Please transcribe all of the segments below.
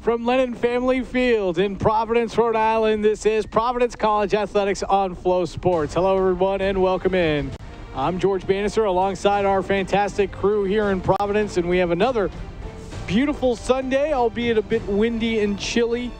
From Lennon Family Field in Providence, Rhode Island, this is Providence College Athletics on FloSports. Hello, everyone, and welcome in. I'm George Bannister alongside our fantastic crew here in Providence, and we have another beautiful Sunday, albeit a bit windy and chilly.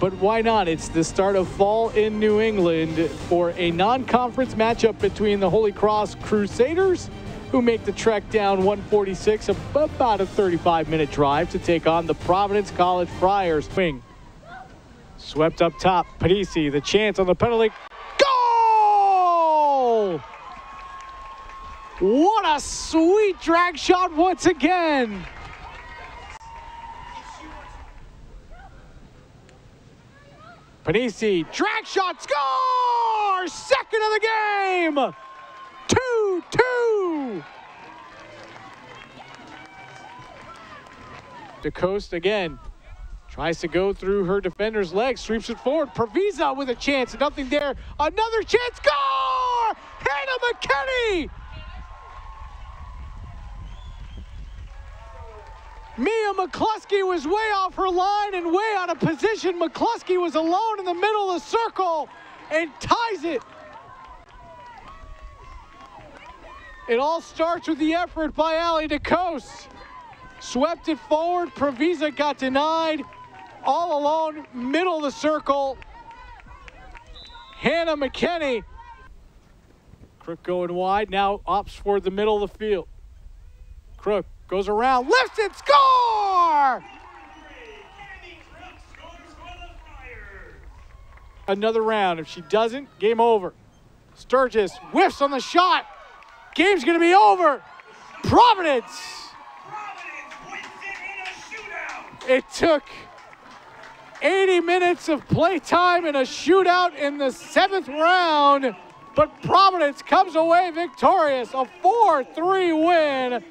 But why not? It's the start of fall in New England for a non conference matchup between the Holy Cross Crusaders who make the trek down 146, about a 35 minute drive to take on the Providence College Friars. Wing swept up top. Pennisi, the chance on the penalty. Goal! What a sweet drag shot once again. Pennisi, drag shot, score! Second of the game! DeCoste again tries to go through her defender's legs, sweeps it forward. Pravisa with a chance, nothing there. Another chance, score! Hannah McKenney! Mia McCluskey was way off her line and way out of position. McCluskey was alone in the middle of the circle and ties it. It all starts with the effort by Ali DeCoste. Swept it forward. Pravisa got denied. All alone, middle of the circle. Hannah McKenney. Crook going wide. Now opts for the middle of the field. Crook goes around, lifts it, score! Another round. If she doesn't, game over. Sturgis whiffs on the shot. Game's going to be over. Providence. It took 80 minutes of playtime and a shootout in the seventh round, but Providence comes away victorious. A 4 3 win